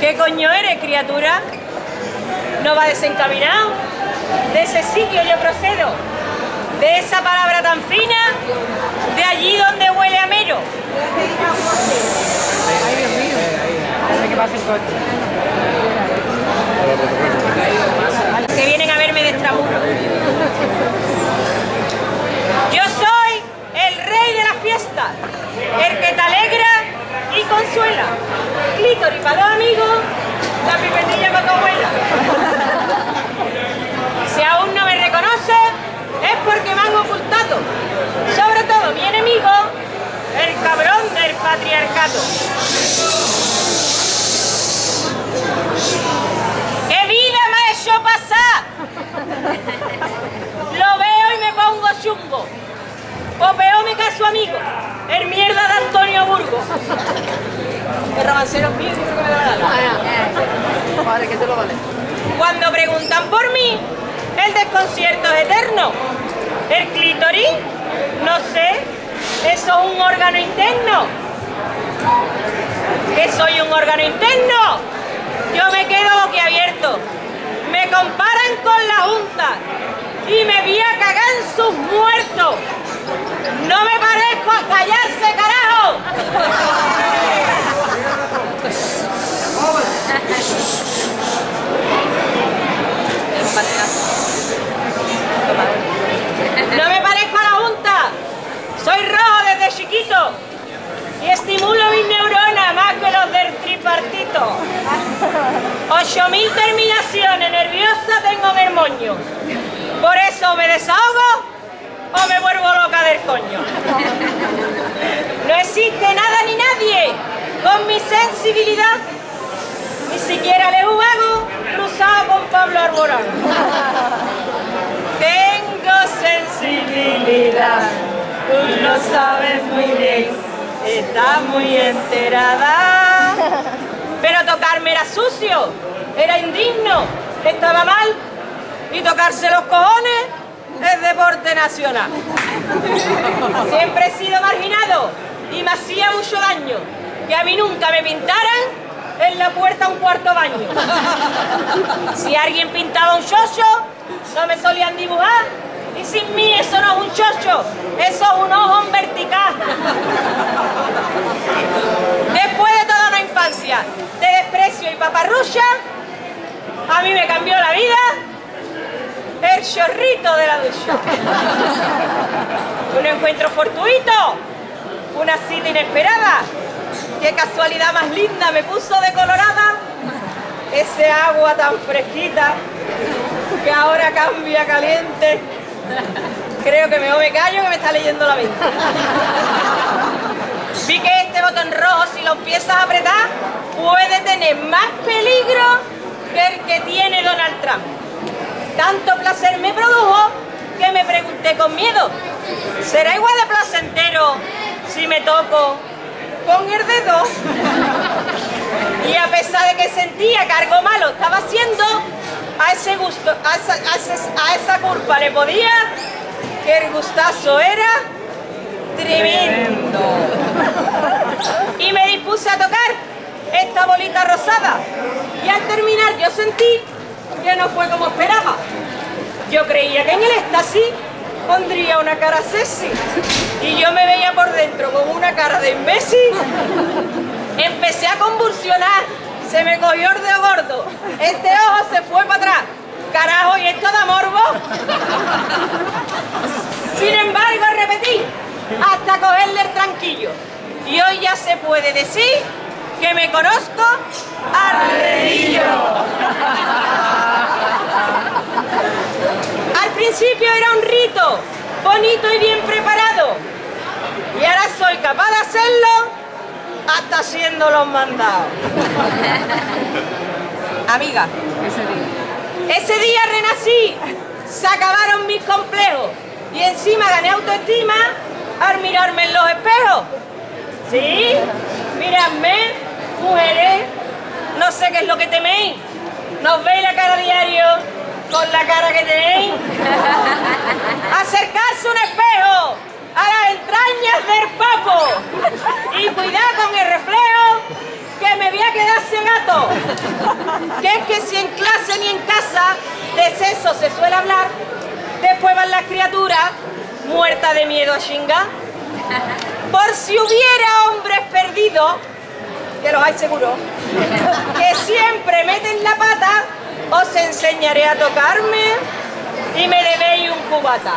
¿qué coño eres, criatura? ¿No va desencaminado? De ese sitio yo procedo, de esa palabra tan fina, de allí donde huele a mero. Hace que vienen a verme de extramuro. Yo soy el rey de la fiesta, el que te alegra y consuela. Clítoris para los amigos, la pipetilla para tu abuela. Si aún no me reconoce, es porque me han ocultado. Sobre todo mi enemigo, el cabrón del patriarcado. ¡Qué vida me ha hecho pasar! Lo veo y me pongo chungo. O peor me caso amigo, el mierda de Antonio Burgo. El romancero mío dice que me da la gana. Vale, que te lo vale. Cuando preguntan por mí, el desconcierto es eterno. El clítoris, no sé, eso es un órgano interno. ¿Que soy un órgano interno? Yo me quedo boquiabierto. Me comparan con la Junta y me voy a cagar en sus muertos. No me parezco a callarse, carajo. No me parezco a la Junta. Soy rojo desde chiquito y estimulo mis neuronas más que los del tripartito. 8.000 terminaciones nerviosas tengo en moño. Por eso me desahogo o me vuelvo coño. No existe nada ni nadie con mi sensibilidad. Ni siquiera le hago cruzado con Pablo Arborán. Tengo sensibilidad, tú lo sabes muy bien, estás muy enterada. Pero tocarme era sucio, era indigno, estaba mal. Y tocarse los cojones es deporte nacional. Siempre he sido marginado y me hacía mucho daño que a mí nunca me pintaran en la puerta un cuarto baño. Si alguien pintaba un chocho, no me solían dibujar. Y sin mí eso no es un chocho, eso es un ojo en vertical. Después de toda una infancia de desprecio y paparrucha, a mí me cambió la vida el chorrito de la ducha. Un encuentro fortuito, una cita inesperada. Qué casualidad más linda me puso de colorada. Ese agua tan fresquita que ahora cambia caliente. Creo que mejor me callo que me está leyendo la mente. Vi que este botón rojo, si lo empiezas a apretar, puede tener más peligro que el que tiene Donald Trump. Tanto placer me produjo que me pregunté con miedo, ¿será igual de placentero si me toco con el dedo? Y a pesar de que sentía que algo malo estaba haciendo, a ese gusto, a esa, culpa le podía que el gustazo era tremendo. Y me dispuse a tocar esta bolita rosada. Y al terminar yo sentí que no fue como esperaba. Yo creía que en el éxtasis pondría una cara sexy. Y yo me veía por dentro con una cara de imbécil. Empecé a convulsionar. Se me cogió el dedo gordo. Este ojo se fue para atrás. Carajo, ¿y esto da morbo? Sin embargo, repetí hasta cogerle el tranquillo. Y hoy ya se puede decir que me conozco al principio era un rito, bonito y bien preparado. Y ahora soy capaz de hacerlo hasta haciendo los mandados. Amiga, Ese día. renací, se acabaron mis complejos y encima gané autoestima al mirarme en los espejos. ¿Sí? Miradme, mujeres, no sé qué es lo que teméis. ¿Nos veis la cara diario con la cara que tenéis. Acercarse un espejo a las entrañas del papo y cuidar con el reflejo que me voy a quedar gato. Que es que si en clase ni en casa de sexo se suele hablar, después van las criaturas muertas de miedo a chingar. Por si hubiera hombres perdidos, que los hay seguro, que siempre meten la pata os enseñaré a tocarme y me debéis un cubata.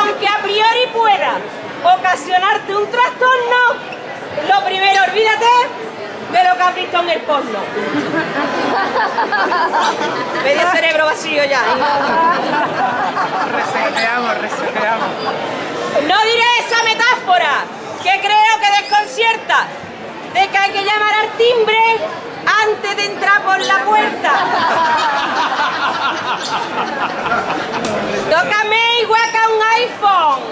Aunque a priori pueda ocasionarte un trastorno, lo primero olvídate de lo que has visto en el porno. Medio cerebro vacío ya. Reseteamos, reseteamos. No diré esa metáfora que creo que desconcierta de que hay que llamar al timbre antes de entrar por la puerta. Tócame igual que a un iPhone.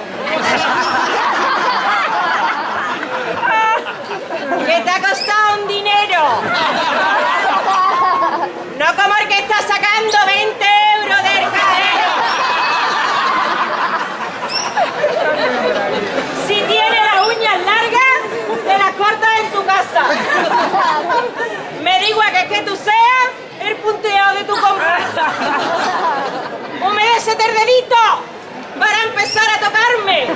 que te ha costado un dinero. No como el que está sacando 20 euros del cajero. Si tiene las uñas largas, te las cortas en tu casa. Me digo que es que tú seas el punteado de tu compra. Humedécete el dedito para empezar a tocarme.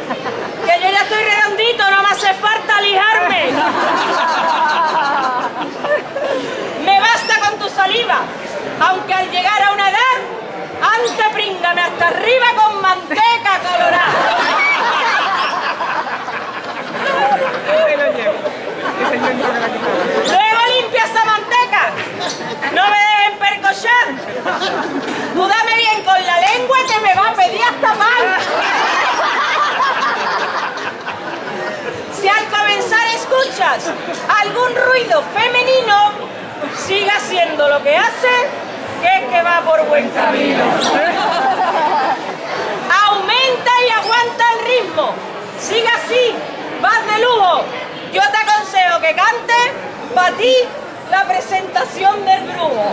Que yo ya estoy redondito, no me hace falta lijarme. Me basta con tu saliva, aunque al llegar a una edad, hasta arriba con manteca colorada. Luego limpia esa manteca. No me dejen percochar. Tú dame bien con la lengua que me va a pedir hasta mal. Si al comenzar escuchas algún ruido femenino, siga haciendo lo que hace, que es que va por buen camino. Aumenta y aguanta el ritmo. Siga así, vas de lujo. Yo te aconsejo que cantes para ti la presentación del grupo.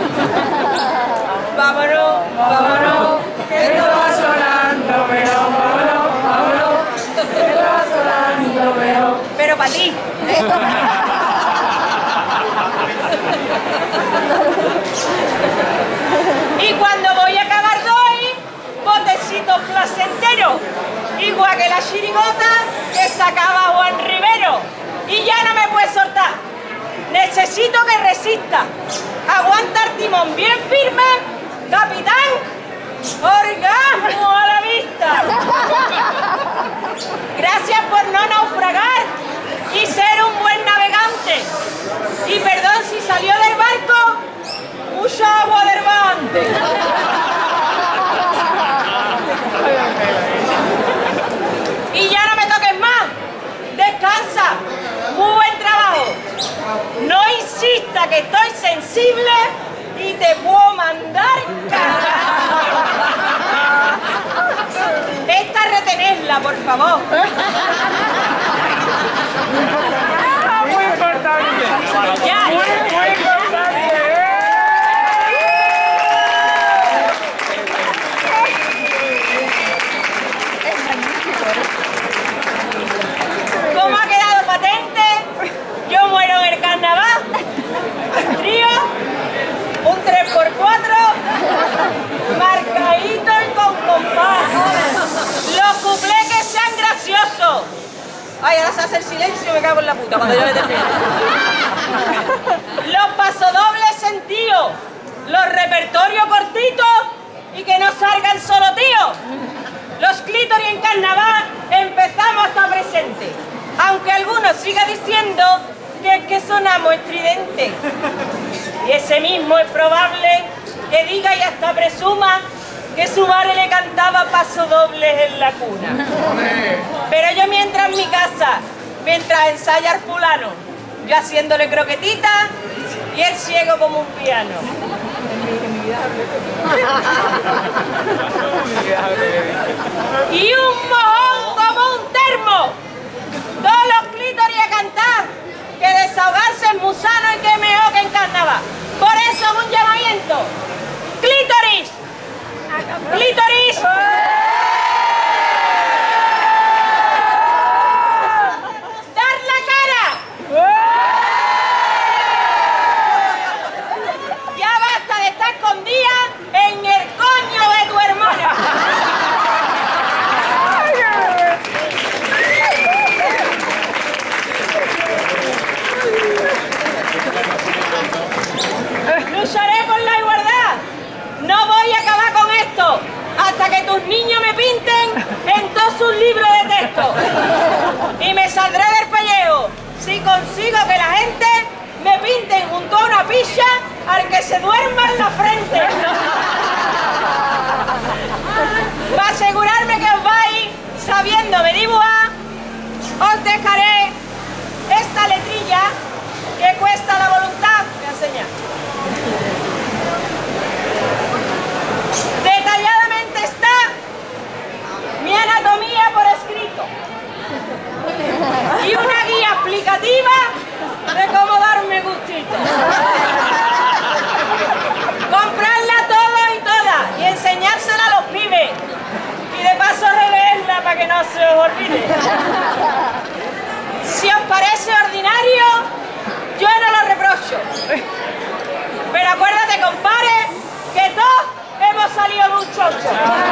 Vámonos, vámonos, que esto va sonando mejor, vámonos, vámonos, que esto va sonando mejor. Pero para ti. Y cuando voy a acabar doy botecitos placenteros, igual que la chirigota que sacaba Juan Rivero. Y ya no me puedes soltar. Necesito que resista. Aguanta el timón bien firme, capitán. Orgasmo a la vista. Gracias por no naufragar y ser un buen navegante. Y perdón si salió del barco mucha agua del bande. Y ya no me toques más. Descansa. Muy buen trabajo. No insista que estoy y te puedo mandar carajo. Esta retenerla, por favor. Muy importante. Ya. Muy, muy importante. Como ha quedado patente, yo muero en el carnaval. Trío, un 3x4, marcadito y con compás. Los cuplés que sean graciosos. Ay, ahora se hace el silencio y me cago en la puta cuando yo le. Los pasodobles sentidos, los repertorios cortitos y que no salgan solo tíos. Los clítoris en carnaval empezamos hasta presente. Aunque algunos siga diciendo que es que sonamos estridentes. Y ese mismo es probable que diga y hasta presuma que su madre le cantaba pasodobles en la cuna. Pero yo mientras en mi casa, mientras ensayar fulano, yo haciéndole croquetita y él ciego como un piano. Y un mojón como un termo. Todos los clítoris a cantar. Que desahogarse es musano y que mejor que en carnaval. Por eso es un llamamiento. ¡Clítoris! ¡Clítoris! ¡Dar la cara! esto. Y me saldré del pellejo si consigo que la gente me pinten junto a una picha duerma en la frente. Para asegurarme que os vais sabiendo dibujar, os dejaré esta letrilla que cuesta la voluntad. Me enseña. Detalladamente está mi anatomía por escrito y una guía explicativa de cómo darme gustito. Comprarla todos y todas y enseñársela a los pibes. Y de paso releerla para que Si os parece ordinario, yo no lo reprocho. Pero acuérdate, compadre, que todos hemos salido de un.